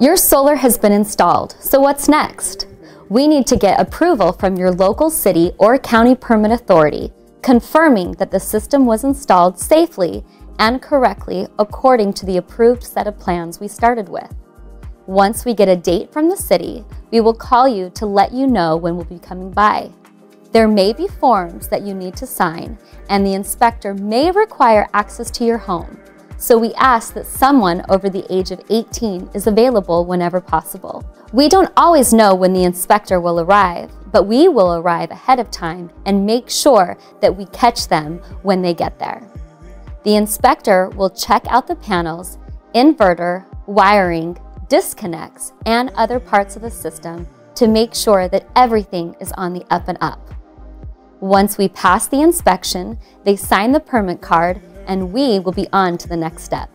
Your solar has been installed, so what's next? We need to get approval from your local city or county permit authority, confirming that the system was installed safely and correctly according to the approved set of plans we started with. Once we get a date from the city, we will call you to let you know when we'll be coming by. There may be forms that you need to sign, and the inspector may require access to your home. So we ask that someone over the age of 18 is available whenever possible. We don't always know when the inspector will arrive, but we will arrive ahead of time and make sure that we catch them when they get there. The inspector will check out the panels, inverter, wiring, disconnects, and other parts of the system to make sure that everything is on the up and up. Once we pass the inspection, they sign the permit card and we will be on to the next step.